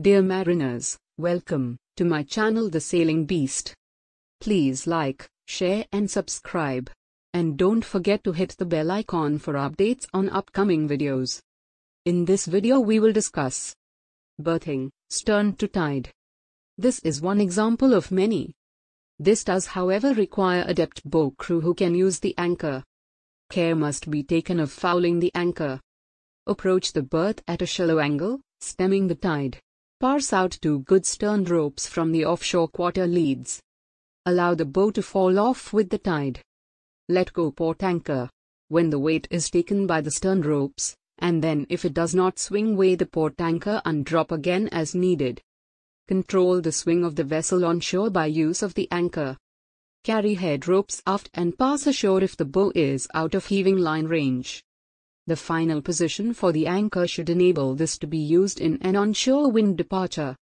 Dear mariners, welcome to my channel The Sailing Beast. Please like, share and subscribe. And don't forget to hit the bell icon for updates on upcoming videos. In this video we will discuss Berthing, stern to tide. This is one example of many. This does however require adept bow crew who can use the anchor. Care must be taken of fouling the anchor. Approach the berth at a shallow angle, stemming the tide. Parse out two good stern ropes from the offshore quarter leads. Allow the bow to fall off with the tide. Let go port anchor. When the weight is taken by the stern ropes, and then if it does not swing weigh the port anchor and drop again as needed. Control the swing of the vessel on shore by use of the anchor. Carry head ropes aft and pass ashore if the bow is out of heaving line range. The final position for the anchor should enable this to be used in an onshore wind departure.